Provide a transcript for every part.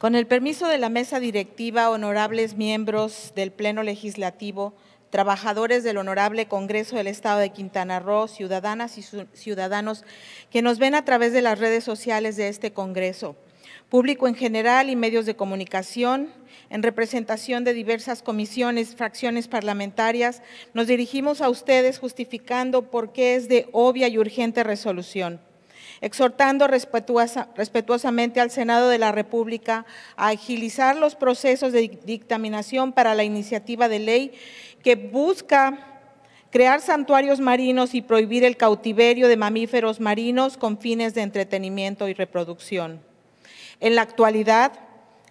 Con el permiso de la mesa directiva, honorables miembros del Pleno Legislativo, trabajadores del Honorable Congreso del Estado de Quintana Roo, ciudadanas y ciudadanos que nos ven a través de las redes sociales de este Congreso, público en general y medios de comunicación, en representación de diversas comisiones, fracciones parlamentarias, nos dirigimos a ustedes justificando por qué es de obvia y urgente resolución exhortando respetuosamente al Senado de la República a agilizar los procesos de dictaminación para la iniciativa de ley que busca crear santuarios marinos y prohibir el cautiverio de mamíferos marinos con fines de entretenimiento y reproducción. En la actualidad,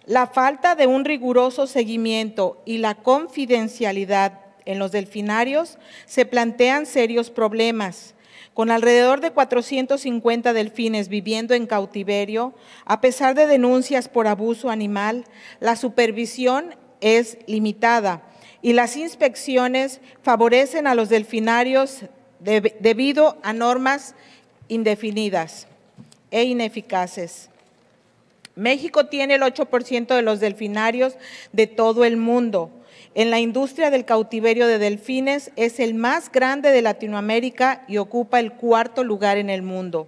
la falta de un riguroso seguimiento y la confidencialidad en los delfinarios se plantean serios problemas con alrededor de 450 delfines viviendo en cautiverio, a pesar de denuncias por abuso animal, la supervisión es limitada y las inspecciones favorecen a los delfinarios debido a normas indefinidas e ineficaces. México tiene el 8% de los delfinarios de todo el mundo en la industria del cautiverio de delfines es el más grande de Latinoamérica y ocupa el cuarto lugar en el mundo.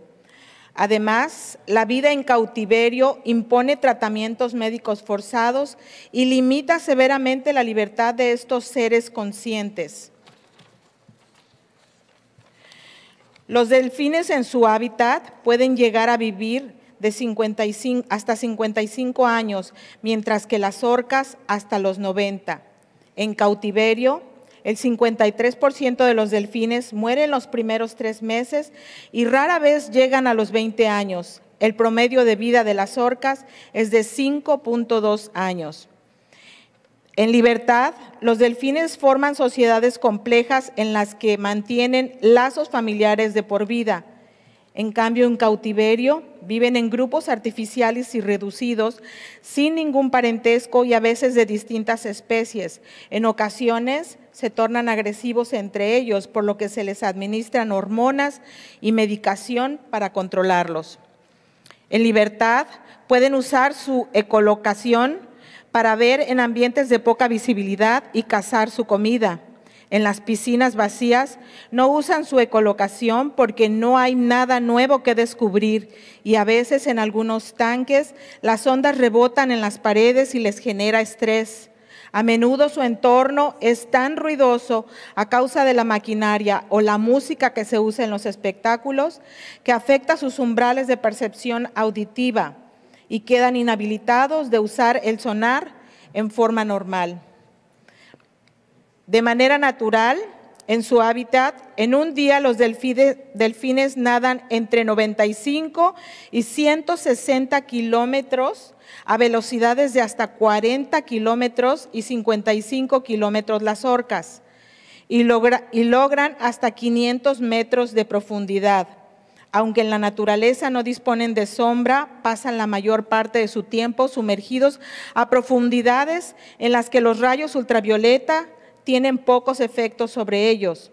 Además, la vida en cautiverio impone tratamientos médicos forzados y limita severamente la libertad de estos seres conscientes. Los delfines en su hábitat pueden llegar a vivir de 55, hasta 55 años, mientras que las orcas hasta los 90. En cautiverio, el 53% de los delfines mueren los primeros tres meses y rara vez llegan a los 20 años. El promedio de vida de las orcas es de 5.2 años. En libertad, los delfines forman sociedades complejas en las que mantienen lazos familiares de por vida. En cambio, en cautiverio viven en grupos artificiales y reducidos, sin ningún parentesco y a veces de distintas especies. En ocasiones se tornan agresivos entre ellos, por lo que se les administran hormonas y medicación para controlarlos. En libertad pueden usar su ecolocación para ver en ambientes de poca visibilidad y cazar su comida en las piscinas vacías, no usan su ecolocación porque no hay nada nuevo que descubrir y a veces en algunos tanques las ondas rebotan en las paredes y les genera estrés. A menudo su entorno es tan ruidoso a causa de la maquinaria o la música que se usa en los espectáculos que afecta sus umbrales de percepción auditiva y quedan inhabilitados de usar el sonar en forma normal de manera natural en su hábitat. En un día los delfines, nadan entre 95 y 160 kilómetros a velocidades de hasta 40 kilómetros y 55 kilómetros las orcas y, logran hasta 500 metros de profundidad. Aunque en la naturaleza no disponen de sombra, pasan la mayor parte de su tiempo sumergidos a profundidades en las que los rayos ultravioleta tienen pocos efectos sobre ellos.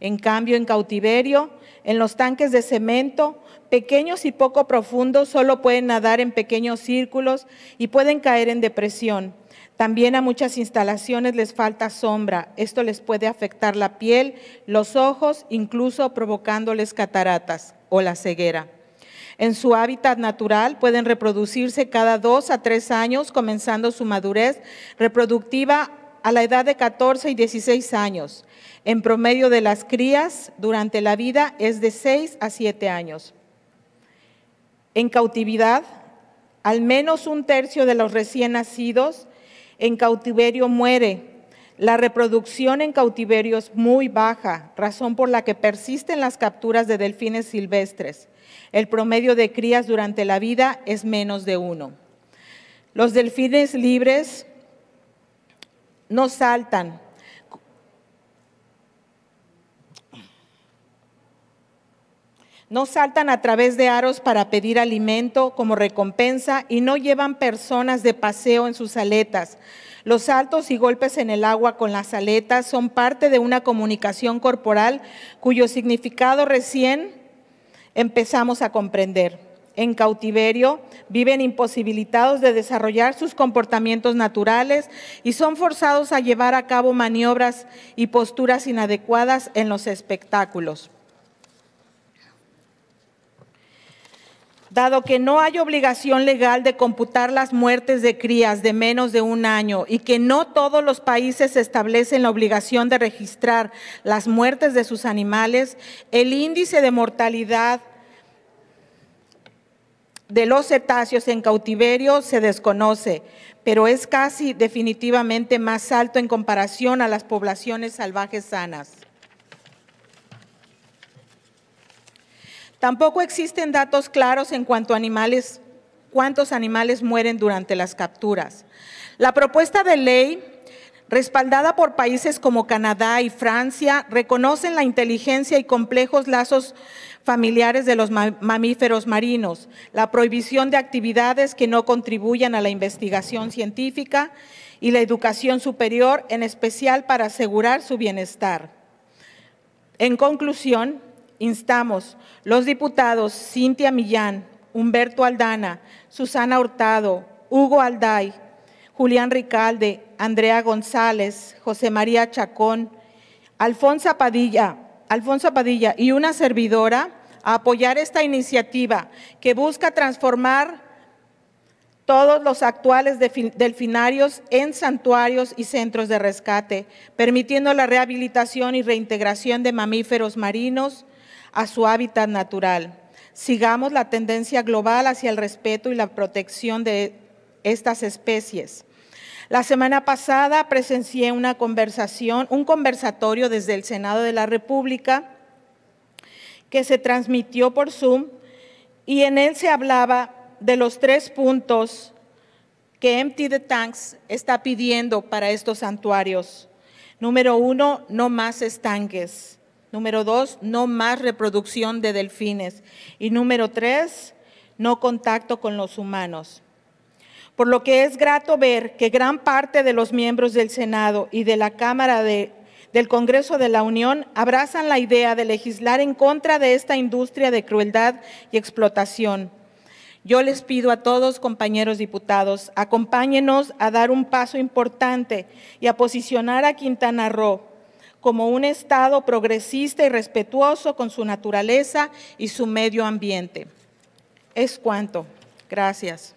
En cambio, en cautiverio, en los tanques de cemento, pequeños y poco profundos, solo pueden nadar en pequeños círculos y pueden caer en depresión. También a muchas instalaciones les falta sombra. Esto les puede afectar la piel, los ojos, incluso provocándoles cataratas o la ceguera. En su hábitat natural pueden reproducirse cada dos a tres años, comenzando su madurez reproductiva a la edad de 14 y 16 años. En promedio de las crías durante la vida es de 6 a 7 años. En cautividad, al menos un tercio de los recién nacidos en cautiverio muere. La reproducción en cautiverio es muy baja, razón por la que persisten las capturas de delfines silvestres. El promedio de crías durante la vida es menos de uno. Los delfines libres no saltan. No saltan a través de aros para pedir alimento como recompensa y no llevan personas de paseo en sus aletas. Los saltos y golpes en el agua con las aletas son parte de una comunicación corporal cuyo significado recién empezamos a comprender. En cautiverio viven imposibilitados de desarrollar sus comportamientos naturales y son forzados a llevar a cabo maniobras y posturas inadecuadas en los espectáculos. Dado que no hay obligación legal de computar las muertes de crías de menos de un año y que no todos los países establecen la obligación de registrar las muertes de sus animales, el índice de mortalidad de los cetáceos en cautiverio se desconoce, pero es casi definitivamente más alto en comparación a las poblaciones salvajes sanas. Tampoco existen datos claros en cuanto a animales, cuántos animales mueren durante las capturas. La propuesta de ley, respaldada por países como Canadá y Francia, reconocen la inteligencia y complejos lazos familiares de los mamíferos marinos, la prohibición de actividades que no contribuyan a la investigación científica y la educación superior, en especial para asegurar su bienestar. En conclusión, instamos los diputados Cintia Millán, Humberto Aldana, Susana Hurtado, Hugo Alday, Julián Ricalde, Andrea González, José María Chacón, Alfonso Padilla, Alfonso Padilla y una servidora a apoyar esta iniciativa que busca transformar todos los actuales delfinarios en santuarios y centros de rescate, permitiendo la rehabilitación y reintegración de mamíferos marinos, a su hábitat natural. Sigamos la tendencia global hacia el respeto y la protección de estas especies. La semana pasada presencié una conversación, un conversatorio desde el Senado de la República que se transmitió por Zoom y en él se hablaba de los tres puntos que Empty the Tanks está pidiendo para estos santuarios. Número uno, no más estanques. Número dos, no más reproducción de delfines. Y número tres, no contacto con los humanos. Por lo que es grato ver que gran parte de los miembros del Senado y de la Cámara del Congreso de la Unión abrazan la idea de legislar en contra de esta industria de crueldad y explotación. Yo les pido a todos, compañeros diputados, acompáñenos a dar un paso importante y a posicionar a Quintana Roo como un Estado progresista y respetuoso con su naturaleza y su medio ambiente. Es cuanto. Gracias.